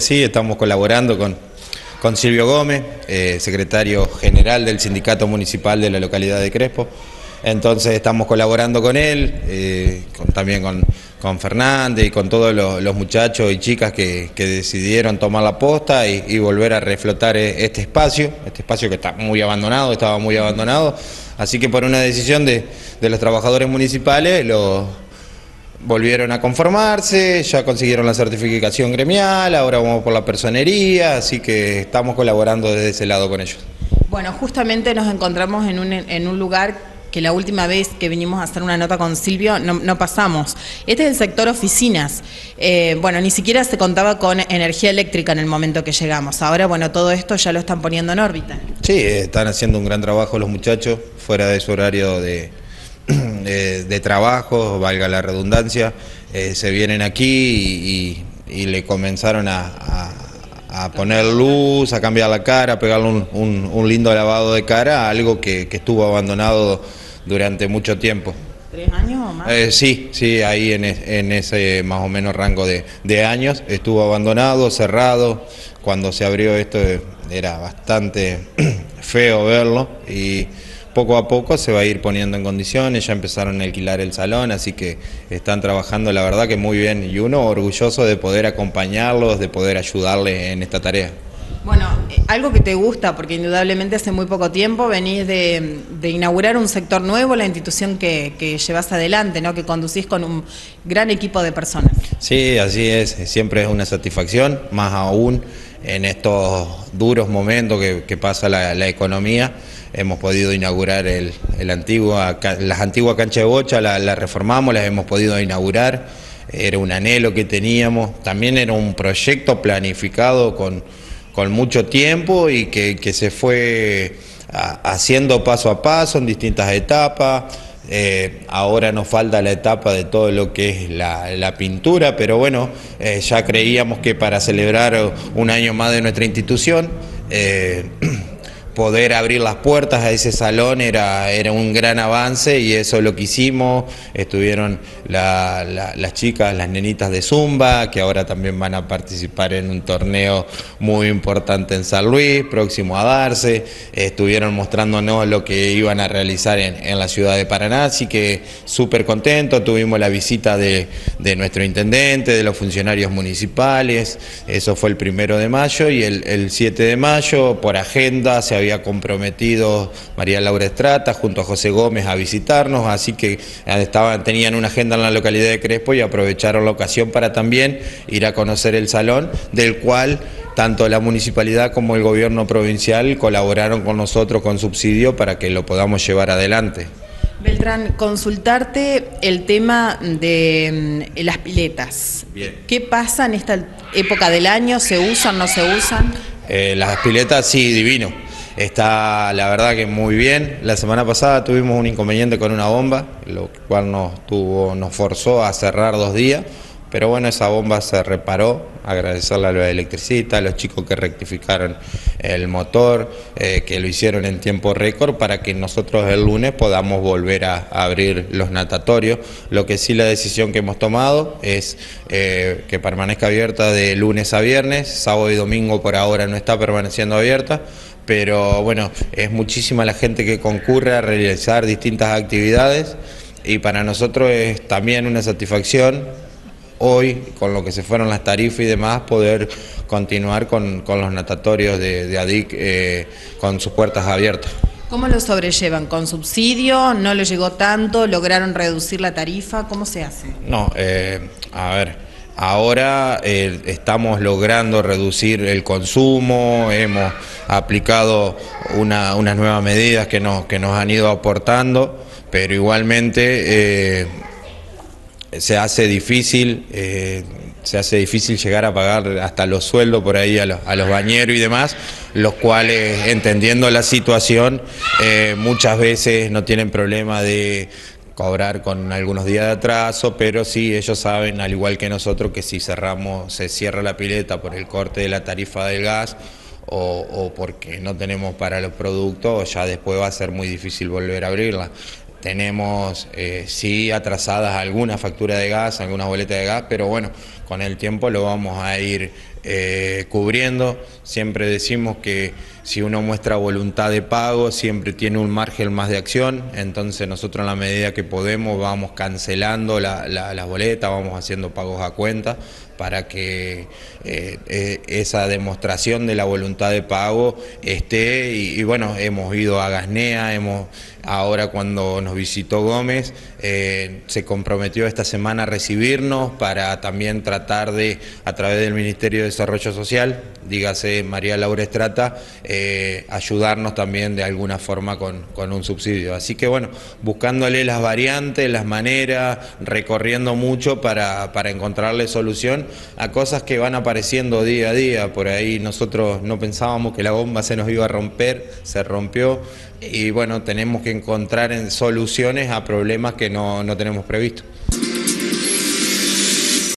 Sí, estamos colaborando con, con Silvio Gómez, eh, secretario general del Sindicato Municipal de la localidad de Crespo. Entonces estamos colaborando con él, eh, también con, con, Fernández y con todos los, muchachos y chicas que, decidieron tomar la posta y, volver a reflotar e, este espacio, este espacio que está muy abandonado, estaba muy abandonado. Así que por una decisión de, de los trabajadores municipales, los volvieron a conformarse, ya consiguieron la certificación gremial, ahora vamos por la personería, así que estamos colaborando desde ese lado con ellos. Bueno, justamente nos encontramos en un, en un lugar que la última vez que vinimos a hacer una nota con Silvio no, pasamos. Este es el sector oficinas. Eh, bueno, ni siquiera se contaba con energía eléctrica en el momento que llegamos. Ahora, bueno, todo esto ya lo están poniendo en órbita. Sí, están haciendo un gran trabajo los muchachos fuera de su horario de, de, trabajo, valga la redundancia, eh, se vienen aquí y, le comenzaron a, poner luz, a cambiar la cara, a pegarle un, lindo lavado de cara a algo que, estuvo abandonado durante mucho tiempo. ¿Tres años o más? Eh, sí, sí, ahí en, ese más o menos rango de, de, años. Estuvo abandonado, cerrado. Cuando se abrió esto era bastante feo verlo y poco a poco se va a ir poniendo en condiciones, ya empezaron a alquilar el salón, así que están trabajando la verdad que muy bien y uno orgulloso de poder acompañarlos, de poder ayudarles en esta tarea. Bueno, eh, algo que te gusta, porque indudablemente hace muy poco tiempo venís de, inaugurar un sector nuevo, la institución que, que, llevas adelante, ¿no? que conducís con un gran equipo de personas. Sí, así es, siempre es una satisfacción, más aún en estos duros momentos que, pasa la economía hemos podido inaugurar el, antiguo, las antiguas canchas de bocha, las reformamos, las hemos podido inaugurar, era un anhelo que teníamos, también era un proyecto planificado con, con mucho tiempo y que, se fue haciendo paso a paso en distintas etapas. Eh, ahora nos falta la etapa de todo lo que es la, pintura, pero bueno, eh, ya creíamos que para celebrar un año más de nuestra institución, eh, poder abrir las puertas a ese salón era, era un gran avance y eso es lo que hicimos. Estuvieron las chicas, las nenitas de Zumba, que ahora también van a participar en un torneo muy importante en San Luis, próximo a darse. Estuvieron mostrándonos lo que iban a realizar en, la ciudad de Paraná, así que súper contentos. Tuvimos la visita de, nuestro intendente, de los funcionarios municipales. Eso fue el primero de mayo y el, el 7 de mayo, por agenda, se había comprometido María Laura Estrata junto a José Gómez a visitarnos, así que estaban, tenían una agenda en la localidad de Crespo y aprovecharon la ocasión para también ir a conocer el salón, del cual tanto la municipalidad como el gobierno provincial colaboraron con nosotros con subsidio para que lo podamos llevar adelante. Beltrán, consultarte el tema de mm, las piletas. Bien. ¿Qué pasa en esta época del año? ¿Se usan, no se usan? Eh, las piletas sí, divino. Está la verdad que muy bien. La semana pasada tuvimos un inconveniente con una bomba, lo cual nos, tuvo, nos forzó a cerrar dos días. Pero bueno, esa bomba se reparó, agradecerle a los electricistas, a los chicos que rectificaron el motor, eh, que lo hicieron en tiempo récord para que nosotros el lunes podamos volver a, abrir los natatorios. Lo que sí la decisión que hemos tomado es eh, que permanezca abierta de lunes a viernes, sábado y domingo por ahora no está permaneciendo abierta, pero bueno, es muchísima la gente que concurre a realizar distintas actividades y para nosotros es también una satisfacción hoy, con lo que se fueron las tarifas y demás, poder continuar con, los natatorios de, ADIC eh, con sus puertas abiertas. ¿Cómo lo sobrellevan? ¿Con subsidio? ¿No le llegó tanto? ¿Lograron reducir la tarifa? ¿Cómo se hace? No, eh, a ver, Ahora eh, estamos logrando reducir el consumo, hemos aplicado unas nuevas medidas que nos, que nos han ido aportando, pero igualmente eh, se hace difícil, eh, se hace difícil llegar a pagar hasta los sueldos por ahí a los, bañeros y demás, los cuales, entendiendo la situación, muchas veces no tienen problema de cobrar con algunos días de atraso, pero sí ellos saben, al igual que nosotros, que si cerramos, se cierra la pileta por el corte de la tarifa del gas o, porque no tenemos para los productos, ya después va a ser muy difícil volver a abrirla. Tenemos, eh, sí, atrasadas algunas facturas de gas, algunas boletas de gas, pero bueno, con el tiempo lo vamos a ir eh, cubriendo. Siempre decimos que si uno muestra voluntad de pago, siempre tiene un margen más de acción, entonces nosotros en la medida que podemos vamos cancelando las boletas, vamos haciendo pagos a cuenta para que eh, eh, esa demostración de la voluntad de pago esté y, bueno, hemos ido a Gasnea, hemos ahora cuando nos visitó Gómez, se comprometió esta semana a recibirnos para también tratar de, a través del Ministerio de Desarrollo Social, dígase María Laura Estrata, ayudarnos también de alguna forma con, con un subsidio. Así que bueno, buscándole las variantes, las maneras, recorriendo mucho para, para encontrarle solución a cosas que van apareciendo día a día. Por ahí nosotros no pensábamos que la bomba se nos iba a romper, se rompió y bueno, tenemos que encontrar soluciones a problemas que no, no tenemos previsto.